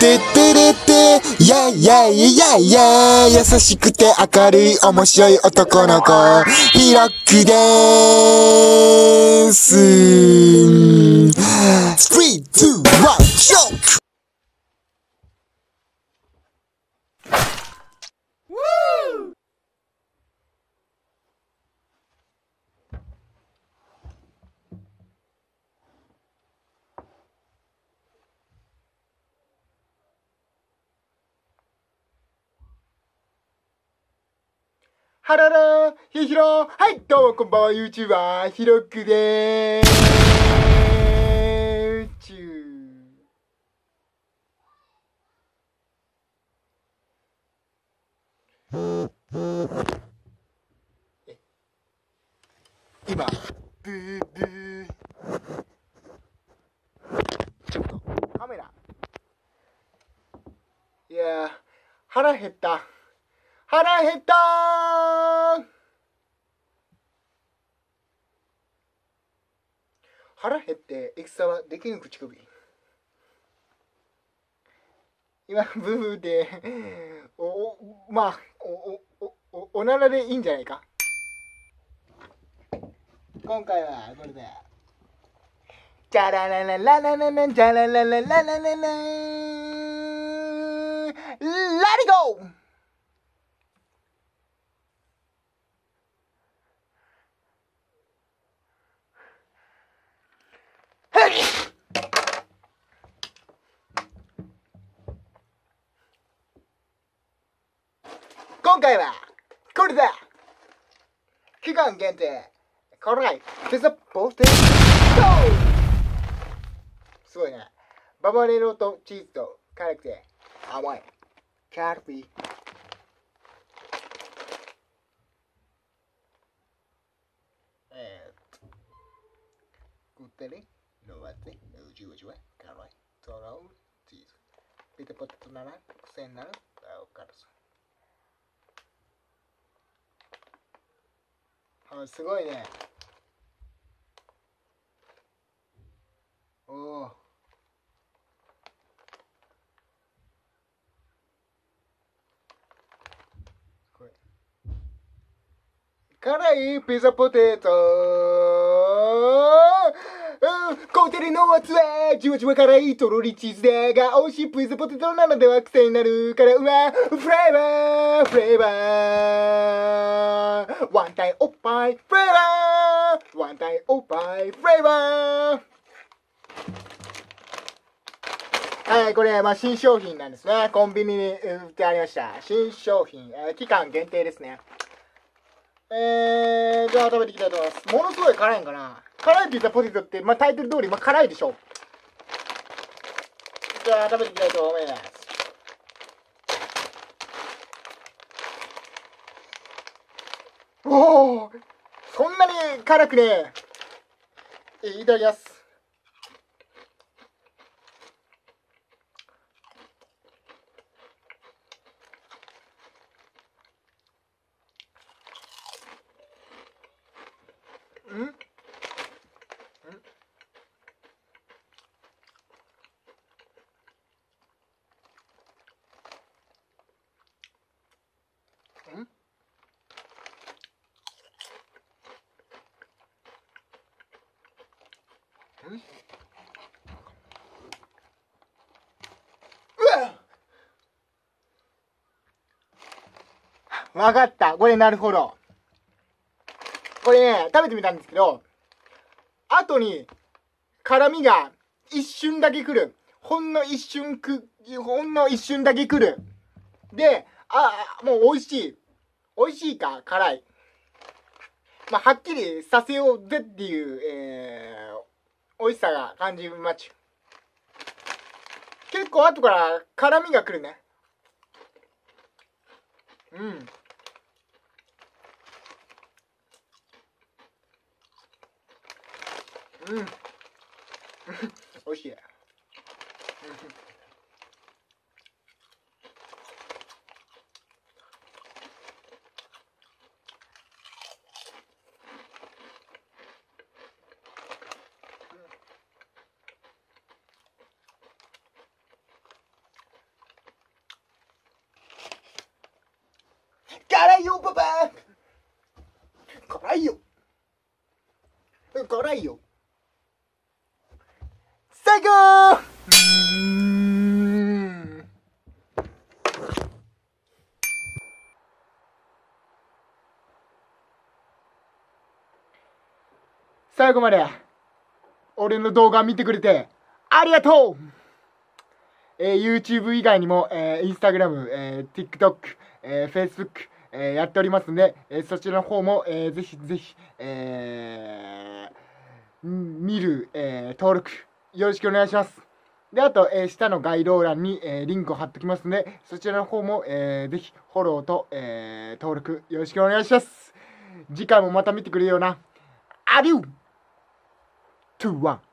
てってれてイェイイェイイェイイェイ優しくて明るい面白い男の子ヒロックでーす。ハララひひろはい、どうもこんばんは、YouTuber、ひろくでーす。今、ブーブー。ちょっと、カメラ。いやー、腹減った。腹減った腹減って戦はできぬ口首。今ブーブーでおおまあおおおおおならでいいんじゃないか。今回はこれで。じゃらららららららじゃらららららららラ。ディゴー今回はこれだ。期間限定。辛いピザポテト。すごいね。ババレロとチーズと辛くて甘い。カルビえーっと。グッテリロワテジュワジュワ辛いトローチーズピザポテトなら癖になる青辛さあすごいね。おおこれ辛いピザポテト。うん、コーテリのやつは、じわじわ辛いとろりチーズだが、美味しいピザポテトなのでは癖になるから、うわ、フレーバー、フレーバー、ワンタイおっぱい、フレーバー、ワンタイおっぱい、フレーバー。はい、これ、まあ、新商品なんですね。コンビニに売ってありました。新商品、えー期間限定ですね。えー、じゃあ食べていきたいと思います。ものすごい辛いんかな辛いピザポテトって、まあ、タイトル通り、まあ、辛いでしょ。じゃあ食べていきたいと思います。おおそんなに辛くねえ。いただきます。ん？わかった。これなるほど。これね、食べてみたんですけど、後に辛みが一瞬だけ来る。ほんの一瞬く、ほんの一瞬だけ来る。で、あ、あもう美味しい。美味しいか？辛い。まあ、はっきりさせようぜっていう、えー、美味しさが感じまちゅ。結構後から辛みが来るね。うん。うん。美味しい。辛いよパパ。辛いよ。辛いよ。最高。うん最後まで俺の動画見てくれてありがとう。えー、YouTube 以外にも、えー、Instagram、えー、TikTok、えー、Facebook、えー、やっておりますので、え、そちらの方も、えー、ぜひぜひ、えー、見る、えー、登録よろしくお願いします。で、あと、えー、下の概要欄に、えー、リンクを貼っておきますので、そちらの方も、えー、ぜひフォローと、えー、登録よろしくお願いします。次回もまた見てくれるような。アデュー !2、1